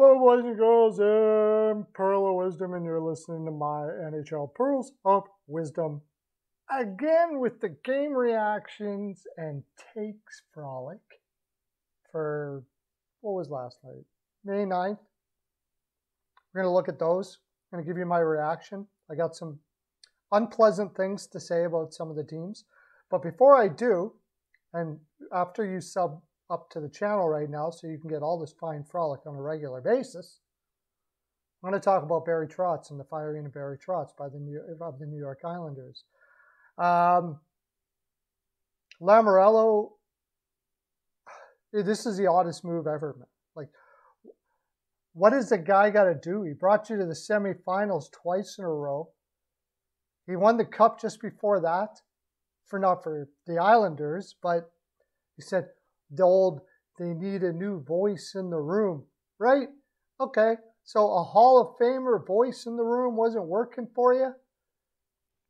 Hello, boys and girls. I'm Pearl of Wisdom, and you're listening to my NHL Pearls of Wisdom. Again, with the game reactions and takes frolic for what was last night? May 9th. We're going to look at those. I'm going to give you my reaction. I got some unpleasant things to say about some of the teams. But before I do, and after you sub up to the channel right now so you can get all this fine frolic on a regular basis. I'm going to talk about Barry Trotz and the firing of Barry Trotz by the New, of the New York Islanders. Um, Lamoriello, this is the oddest move ever. Like, what does the guy got to do? He brought you to the semifinals twice in a row. He won the cup just before that, for not for the Islanders, but he said, old they need a new voice in the room, right? Okay, so a Hall of Famer voice in the room wasn't working for you?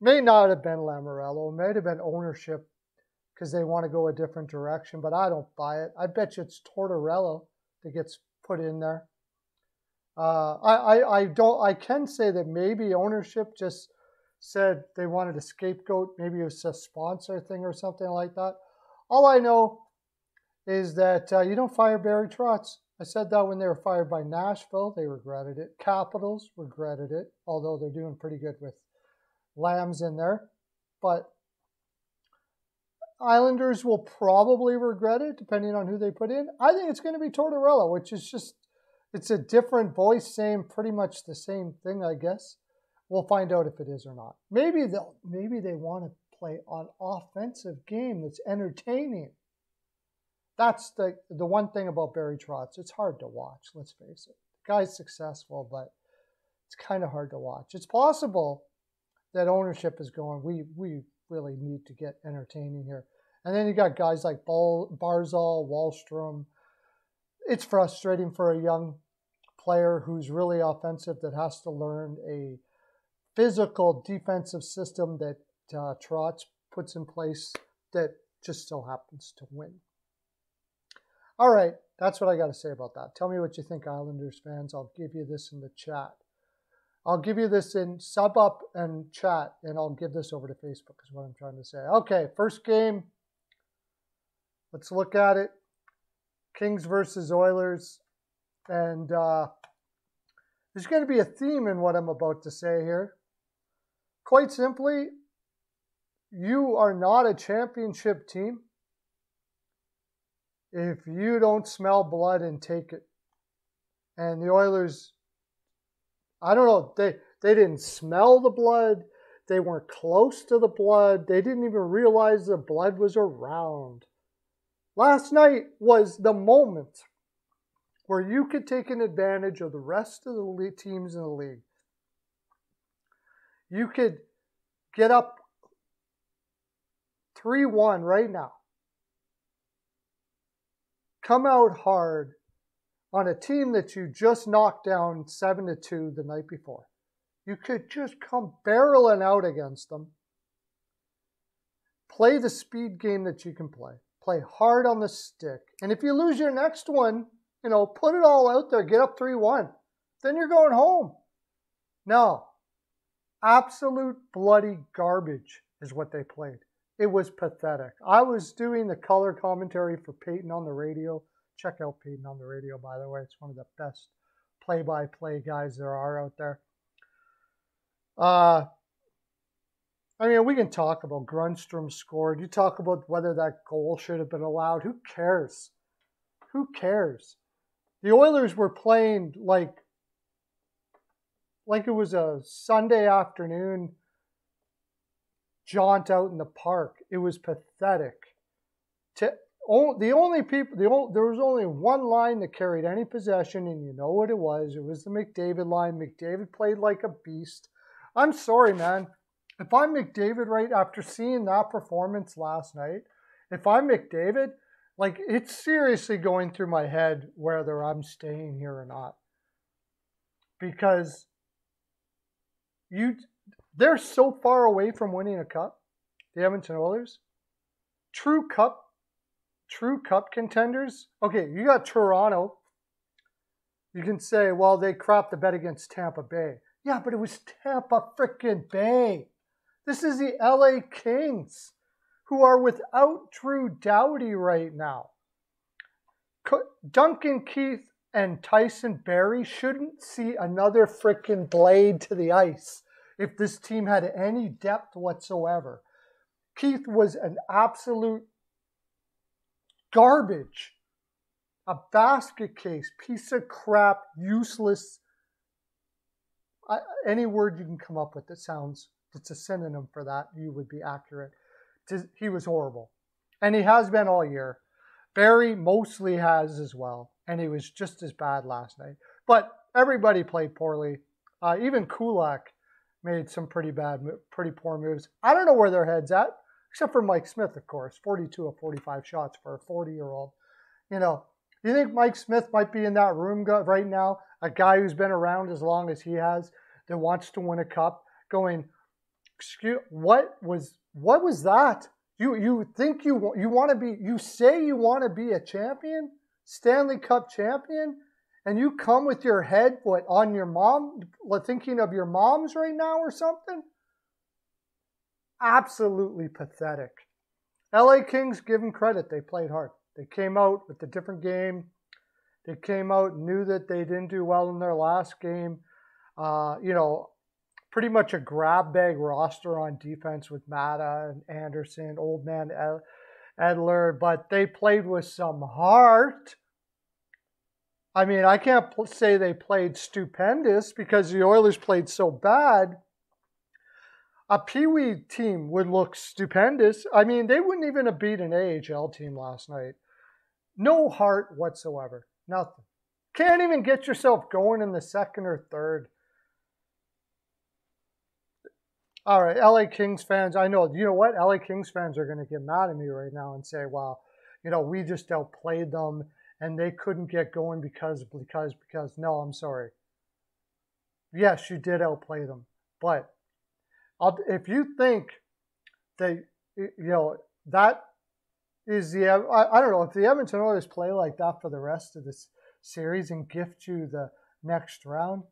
May not have been Lamoriello, may have been ownership because they want to go a different direction, but I don't buy it. I bet you it's Tortorella that gets put in there. Uh, I, I, I don't I can say that maybe ownership just said they wanted a scapegoat, maybe it was a sponsor thing or something like that. All I know is that uh, you don't fire Barry Trotz. I said that when they were fired by Nashville, they regretted it. Capitals regretted it, although they're doing pretty good with Lambs in there. But Islanders will probably regret it, depending on who they put in. I think it's going to be Tortorella, which is just it's a different voice saying pretty much the same thing, I guess. We'll find out if it is or not. Maybe they'll maybe they want to play an offensive game that's entertaining that's the the one thing about Barry Trotz. It's hard to watch. Let's face it. The guy's successful, but it's kind of hard to watch. It's possible that ownership is going. We we really need to get entertaining here. And then you got guys like Barzal, Wahlstrom. It's frustrating for a young player who's really offensive that has to learn a physical defensive system that uh, Trotz puts in place that just so happens to win. All right, that's what I got to say about that. Tell me what you think, Islanders fans. I'll give you this in the chat. I'll give you this in sub up and chat, and I'll give this over to Facebook, is what I'm trying to say. Okay, first game. Let's look at it. Kings versus Oilers. And uh, there's going to be a theme in what I'm about to say here. Quite simply, you are not a championship team if you don't smell blood and take it. And the Oilers, I don't know, they, they didn't smell the blood. They weren't close to the blood. They didn't even realize the blood was around. Last night was the moment where you could take an advantage of the rest of the teams in the league. You could get up 3 1 right now come out hard on a team that you just knocked down 7 to 2 the night before. You could just come barreling out against them. Play the speed game that you can play. Play hard on the stick. And if you lose your next one, you know, put it all out there, get up 3 1. Then you're going home. No. Absolute bloody garbage is what they played. It was pathetic. I was doing the color commentary for Peyton on the radio. Check out Peyton on the radio, by the way. It's one of the best play by play guys there are out there. Uh, I mean, we can talk about Grundstrom scored. You talk about whether that goal should have been allowed. Who cares? Who cares? The Oilers were playing like like it was a Sunday afternoon jaunt out in the park. It was pathetic. To, the only people, the only, there was only one line that carried any possession, and you know what it was. It was the McDavid line. McDavid played like a beast. I'm sorry, man. If I'm McDavid right after seeing that performance last night, if I'm McDavid, like it's seriously going through my head whether I'm staying here or not. Because you they're so far away from winning a cup, the Edmonton Oilers. True cup, true cup contenders. Okay, you got Toronto. You can say, well, they cropped the bet against Tampa Bay. Yeah, but it was Tampa freaking Bay. This is the LA Kings who are without Drew Doughty right now. Duncan Keith and Tyson Barrie shouldn't see another freaking blade to the ice if this team had any depth whatsoever. Keith was an absolute garbage, a basket case, piece of crap, useless. I, any word you can come up with that sounds that's a synonym for that, you would be accurate. He was horrible, and he has been all year. Barrie mostly has as well, and he was just as bad last night. But everybody played poorly. Uh, even Kulak made some pretty bad, pretty poor moves. I don't know where their heads at, except for Mike Smith, of course, 42 of 45 shots for a 40 year old. You know, do you think Mike Smith might be in that room right now? A guy who's been around as long as he has that wants to win a cup, going, excuse, what was what was that? You you think you want you want to be you say you want to be a champion, Stanley Cup champion, and you come with your head what on your mom, thinking of your moms right now or something? Absolutely pathetic. LA Kings give them credit. They played hard. They came out with a different game. They came out knew that they didn't do well in their last game. Uh, you know, pretty much a grab bag roster on defense with Maatta and Anderson, old man Edler, but they played with some heart. I mean, I can't say they played stupendous because the Oilers played so bad. A Pee Wee team would look stupendous. I mean, they wouldn't even have beat an AHL team last night. No heart whatsoever. Nothing. Can't even get yourself going in the second or third. All right, LA Kings fans, I know, you know what? LA Kings fans are going to get mad at me right now and say, well, you know, we just outplayed them and they couldn't get going because, because, because, no, I'm sorry. Yes, you did outplay them. But if you think that, you know, that is the, I, I don't know, if the Edmonton Oilers play like that for the rest of this series and gift you the next round,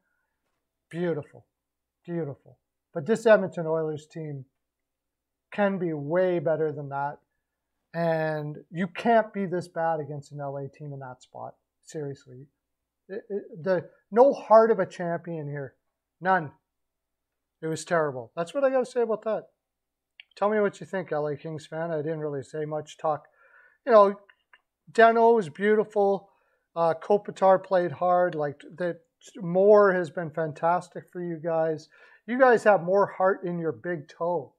beautiful, beautiful. But this Edmonton Oilers team can be way better than that. And you can't be this bad against an LA team in that spot. Seriously. It, it, the no heart of a champion here. None. It was terrible. That's what I got to say about that. Tell me what you think, LA Kings fan. I didn't really say much. Talk, you know, Danault was beautiful. Uh, Kopitar played hard. Like that, Moore has been fantastic for you guys. You guys have more heart in your big toe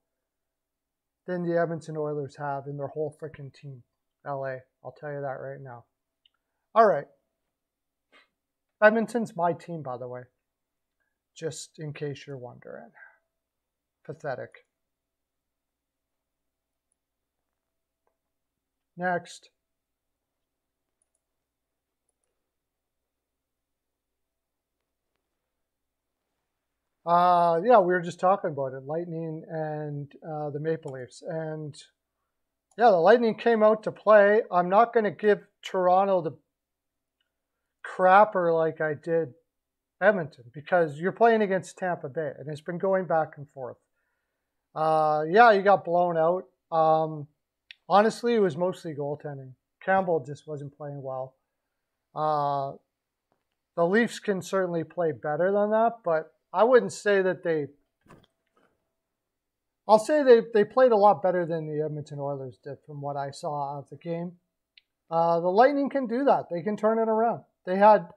than the Edmonton Oilers have in their whole freaking team. LA, I'll tell you that right now. All right. Edmonton's my team, by the way, just in case you're wondering. Pathetic. Next. Uh, yeah, we were just talking about it, Lightning and uh, the Maple Leafs, and yeah, the Lightning came out to play. I'm not going to give Toronto the crapper like I did Edmonton because you're playing against Tampa Bay, and it's been going back and forth. Uh, yeah, you got blown out. Um, honestly, it was mostly goaltending. Campbell just wasn't playing well. Uh, the Leafs can certainly play better than that, but I wouldn't say that they. I'll say they, they played a lot better than the Edmonton Oilers did from what I saw of the game. Uh, the Lightning can do that. They can turn it around. They had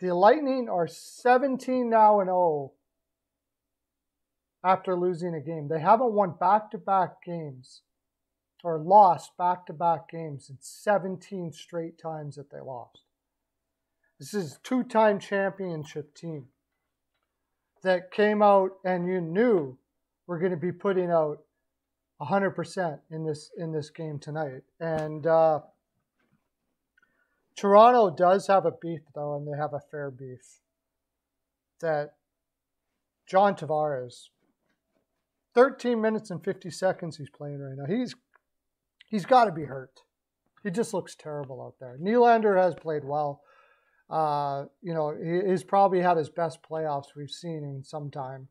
the Lightning are 17 now and 0 after losing a game. They haven't won back to back games or lost back to back games in 17 straight times that they lost. This is two time championship team that came out and you knew were going to be putting out 100% in this in this game tonight. And uh, Toronto does have a beef though, and they have a fair beef. That John Tavares, 13 minutes and 50 seconds he's playing right now. He's he's got to be hurt. He just looks terrible out there. Nylander has played well. Uh, you know, he, he's probably had his best playoffs we've seen in some time.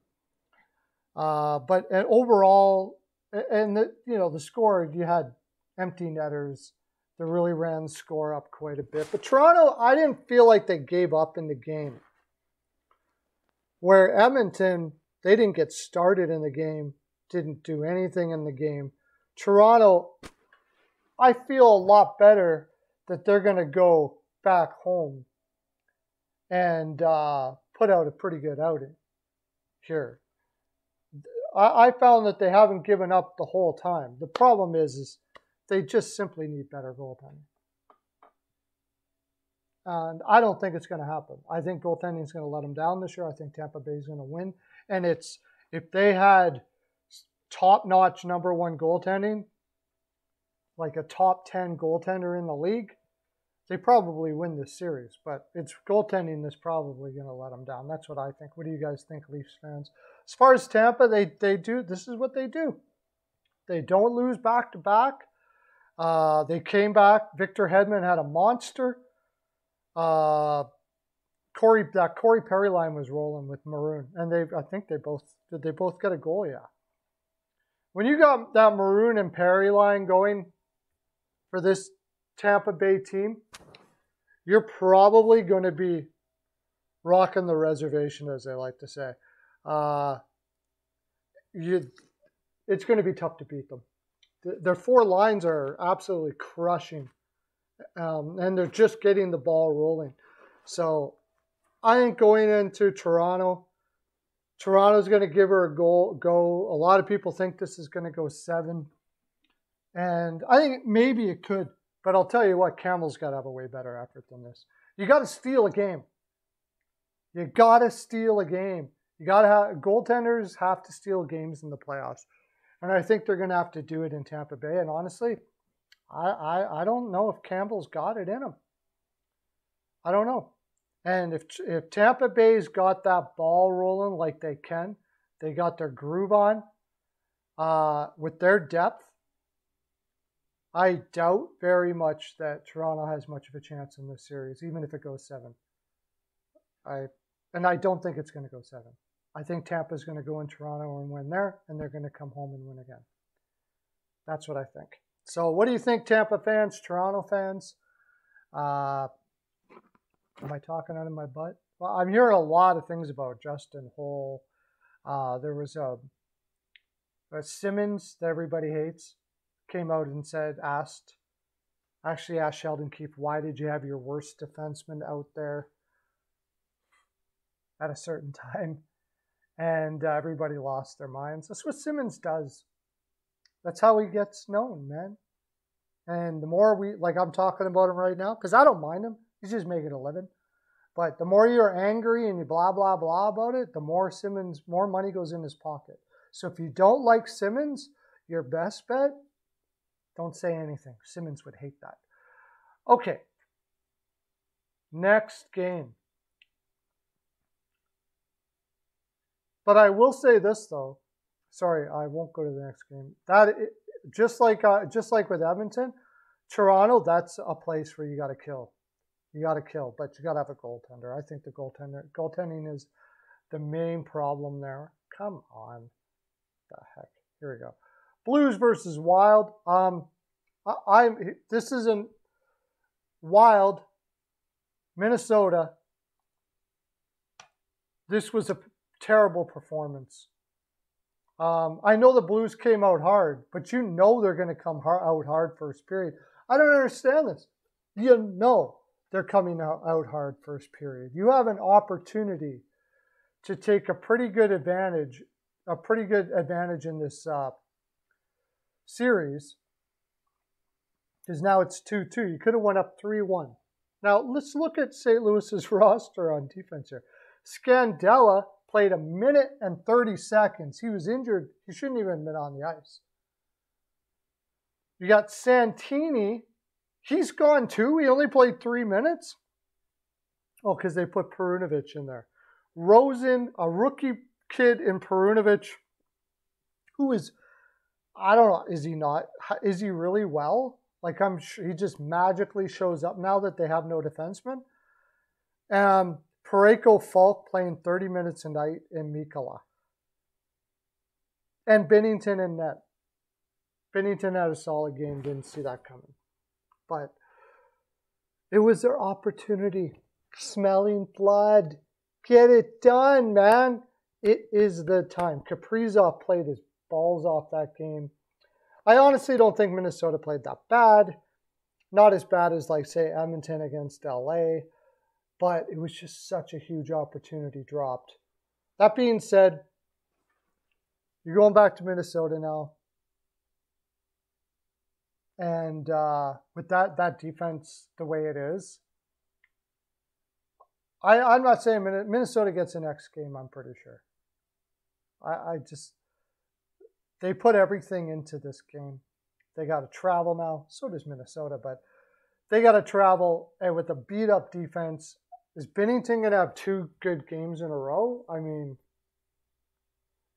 Uh, but overall, and the, you know, the score you had empty netters that really ran the score up quite a bit. But Toronto, I didn't feel like they gave up in the game. Where Edmonton, they didn't get started in the game, didn't do anything in the game. Toronto, I feel a lot better that they're going to go back home and uh, put out a pretty good outing here. I, I found that they haven't given up the whole time. The problem is, is they just simply need better goaltending. And I don't think it's going to happen. I think goaltending is going to let them down this year. I think Tampa Bay is going to win. And it's if they had top-notch number one goaltending, like a top 10 goaltender in the league, they probably win this series. But it's goaltending that's probably going to let them down. That's what I think. What do you guys think, Leafs fans? As far as Tampa, they, they do, this is what they do. They don't lose back to back. Uh, they came back. Victor Hedman had a monster. Uh, Corey that Corey Perry line was rolling with Maroon, and they I think they both did they both get a goal. Yeah. When you got that Maroon and Perry line going for this Tampa Bay team, you're probably going to be rocking the reservation, as they like to say. Uh, you, it's going to be tough to beat them their four lines are absolutely crushing, um, and they're just getting the ball rolling. So I think going into Toronto, Toronto's going to give her a goal. Go. A lot of people think this is going to go seven, and I think maybe it could. But I'll tell you what, Campbell's got to have a way better effort than this. You got to steal a game. You got to steal a game. You got to have goaltenders have to steal games in the playoffs. And I think they're going to have to do it in Tampa Bay. And honestly, I, I, I don't know if Campbell's got it in him. I don't know. And if, if Tampa Bay's got that ball rolling like they can, they got their groove on uh, with their depth, I doubt very much that Toronto has much of a chance in this series, even if it goes seven. I and I don't think it's going to go seven. I think Tampa is going to go in Toronto and win there, and they're going to come home and win again. That's what I think. So, what do you think, Tampa fans, Toronto fans? Uh, am I talking out of my butt? Well, I'm hearing a lot of things about Justin Holl. Uh, there was a, a Simmons that everybody hates came out and said, asked, actually asked Sheldon Keefe, why did you have your worst defenseman out there at a certain time? and uh, everybody lost their minds. That's what Simmons does. That's how he gets known, man. And the more we, like I'm talking about him right now, because I don't mind him. He's just making a living. But the more you're angry and you blah, blah, blah about it, the more Simmons, more money goes in his pocket. So if you don't like Simmons, your best bet, don't say anything. Simmons would hate that. Okay. Next game. But I will say this though. Sorry, I won't go to the next game. That just like uh, just like with Edmonton, Toronto, that's a place where you got to kill. You got to kill, but you got to have a goaltender. I think the goaltender goaltending is the main problem there. Come on, the heck. Here we go. Blues versus Wild. Um, I, am this isn't Wild. Minnesota. This was a terrible performance. Um, I know the Blues came out hard, but you know they're going to come out hard first period. I don't understand this. You know they're coming out, out hard first period. You have an opportunity to take a pretty good advantage, a pretty good advantage in this uh, series, because now it's 2-2. You could have went up 3-1. Now let's look at St. Louis's roster on defense here. Scandella played a minute and 30 seconds. He was injured. He shouldn't even have been on the ice. You got Santini. He's gone too. He only played three minutes. Oh, because they put Perunovich in there. Rosen, a rookie kid in Perunovich, who is, I don't know, is he not? Is he really well? Like I'm sure he just magically shows up now that they have no defenseman. Um, Parayko Faulk playing 30 minutes a night in Mikkola. And Binnington in net. Binnington had a solid game, didn't see that coming. But it was their opportunity. Smelling blood. Get it done, man. It is the time. Kaprizov played his balls off that game. I honestly don't think Minnesota played that bad. Not as bad as, like, say, Edmonton against LA, but it was just such a huge opportunity dropped. That being said, you're going back to Minnesota now. And uh, with that that defense the way it is, I, I'm not saying Minnesota gets the next game. I'm pretty sure. I, I just they put everything into this game. They got to travel now. So does Minnesota, but they got to travel. And with a beat up defense, is Binnington going to have two good games in a row? I mean,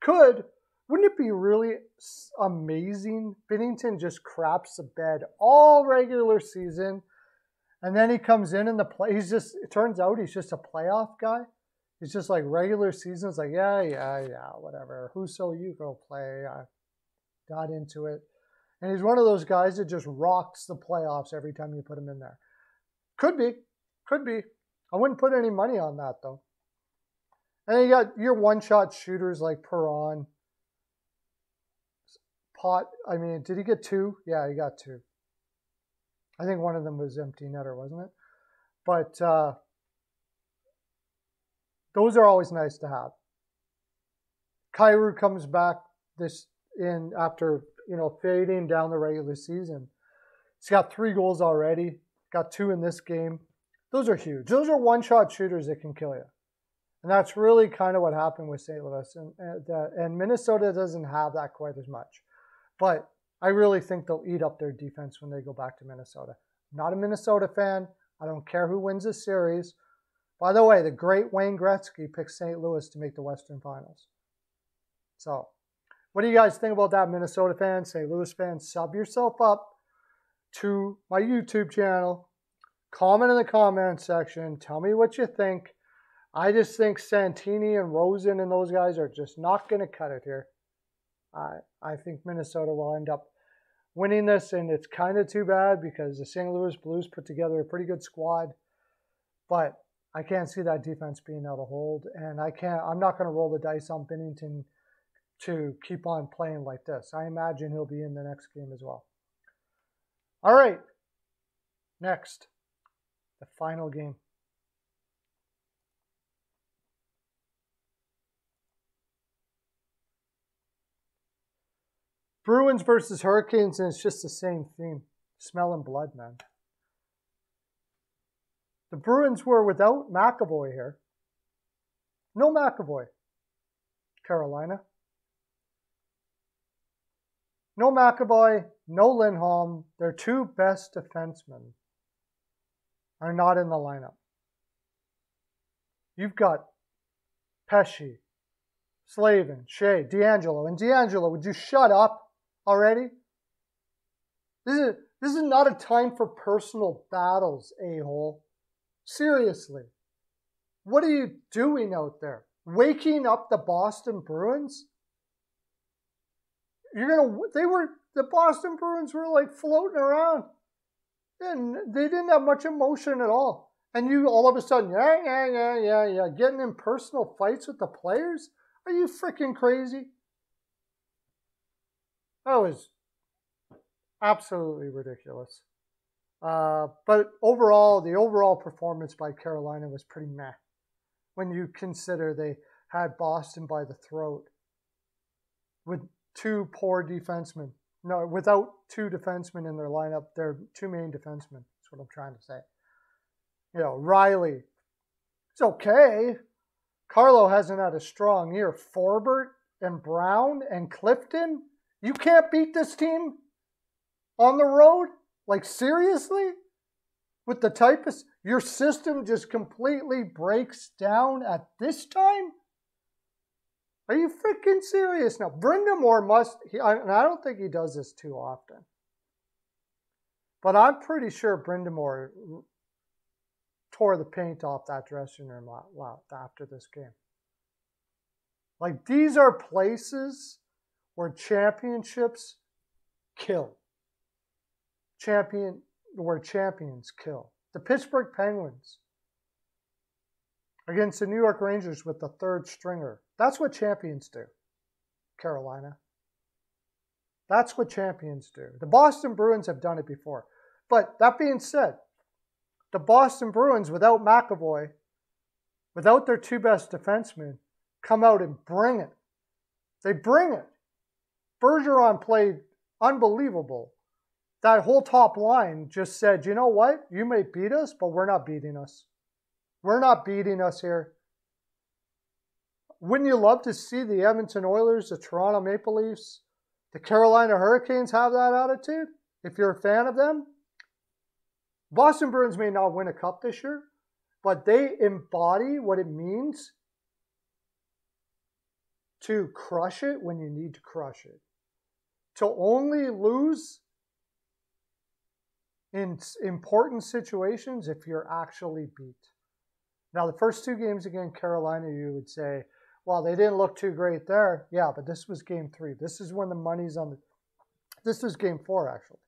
could, wouldn't it be really amazing? Binnington just craps the bed all regular season, and then he comes in and the play. He's just. It turns out he's just a playoff guy. He's just like regular seasons. Like yeah, yeah, yeah, whatever. Whoso you go play. I got into it, and he's one of those guys that just rocks the playoffs every time you put him in there. Could be, could be. I wouldn't put any money on that though. And then you got your one-shot shooters like Perron. Pot, I mean, did he get two? Yeah, he got two. I think one of them was empty netter, wasn't it? But uh, those are always nice to have. Kyrou comes back this in after you know fading down the regular season. He's got three goals already. Got two in this game. Those are huge. Those are one-shot shooters that can kill you, and that's really kind of what happened with St. Louis. And and, uh, and Minnesota doesn't have that quite as much. But I really think they'll eat up their defense when they go back to Minnesota. Not a Minnesota fan. I don't care who wins the series. By the way, the great Wayne Gretzky picked St. Louis to make the Western Finals. So, what do you guys think about that, Minnesota fans, St. Louis fans? Sub yourself up to my YouTube channel. Comment in the comment section. Tell me what you think. I just think Santini and Rosen and those guys are just not going to cut it here. I I think Minnesota will end up winning this, and it's kind of too bad because the St. Louis Blues put together a pretty good squad, but I can't see that defense being able to hold, and I can't. I'm not going to roll the dice on Binnington to keep on playing like this. I imagine he'll be in the next game as well. All right, next, the final game. Bruins versus Hurricanes, and it's just the same theme. Smelling blood, man. The Bruins were without McAvoy here. No McAvoy. Carolina. No McAvoy, no Lindholm. Their two best defensemen are not in the lineup. You've got Pesce, Slavin, Skjei, DeAngelo. And DeAngelo, would you shut up? already? This is, this is not a time for personal battles, a hole. Seriously. What are you doing out there? Waking up the Boston Bruins? You're gonna, they were, the Boston Bruins were like floating around. And they didn't have much emotion at all. And you all of a sudden, yeah, yeah, yeah, yeah, yeah, getting in personal fights with the players? Are you freaking crazy? That was absolutely ridiculous. Uh, but overall, the overall performance by Carolina was pretty meh when you consider they had Boston by the throat with two poor defensemen. No, without two defensemen in their lineup, their two main defensemen. That's what I'm trying to say. You know, Reilly, it's okay. Carlo hasn't had a strong year. Forbort and Brown and Clifton, you can't beat this team on the road? Like, seriously? With the typist, your system just completely breaks down at this time? Are you freaking serious now? Brind'Amour must, he, and I don't think he does this too often, but I'm pretty sure Brind'Amour tore the paint off that dressing room after this game. Like these are places where championships kill. Champion where champions kill. The Pittsburgh Penguins against the New York Rangers with the third stringer. That's what champions do. Carolina. That's what champions do. The Boston Bruins have done it before. But that being said, the Boston Bruins, without McAvoy, without their two best defensemen, come out and bring it. They bring it. Bergeron played unbelievable. That whole top line just said, you know what? You may beat us, but we're not beating us. We're not beating us here. Wouldn't you love to see the Edmonton Oilers, the Toronto Maple Leafs, the Carolina Hurricanes have that attitude? If you're a fan of them, Boston Bruins may not win a cup this year, but they embody what it means to crush it when you need to crush it. To only lose in important situations if you're actually beat. Now, the first two games against Carolina, you would say, well, they didn't look too great there. Yeah, but this was game three. This is when the money's on the. This was game four, actually.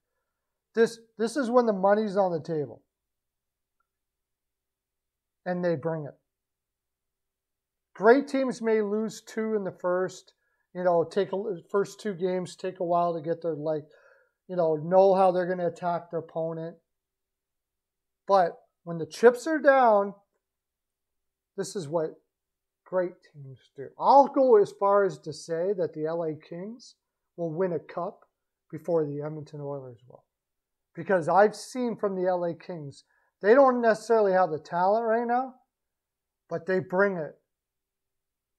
This this is when the money's on the table. And they bring it. Great teams may lose two in the first, you know, take a first two games take a while to get their like, you know, know how they're going to attack their opponent. But when the chips are down, this is what great teams do. I'll go as far as to say that the LA Kings will win a cup before the Edmonton Oilers will because I've seen from the LA Kings, they don't necessarily have the talent right now, but they bring it.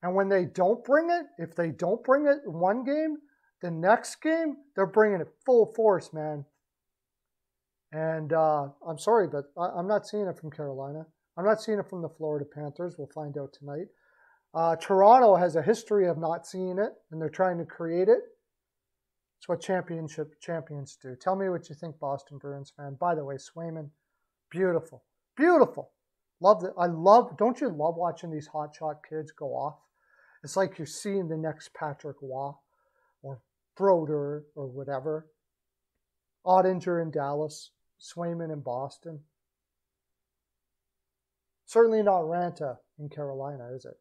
And when they don't bring it, if they don't bring it in one game, the next game, they're bringing it full force, man. And uh, I'm sorry, but I, am not seeing it from Carolina. I'm not seeing it from the Florida Panthers. We'll find out tonight. Uh, Toronto has a history of not seeing it, and they're trying to create it. It's what championship champions do. Tell me what you think, Boston Bruins fan. By the way, Swayman, beautiful, beautiful. Love that. I love. Don't you love watching these hotshot kids go off? It's like you're seeing the next Patrick Roy or Brodeur or whatever. Oettinger in Dallas, Swayman in Boston. Certainly not Raanta in Carolina, is it?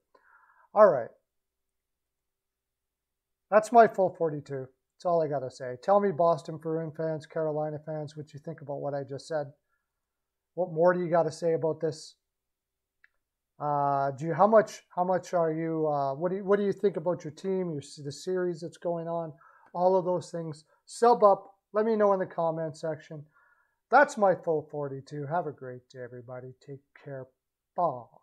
All right. That's my full 42. That's all I got to say. Tell me, Boston Bruin fans, Carolina fans, what you think about what I just said. What more do you got to say about this? Uh, do you how much how much are you? Uh, what do you, what do you think about your team? Your the series that's going on, all of those things. Sub up. Let me know in the comment section. That's my full 42. Have a great day, everybody. Take care. Bye.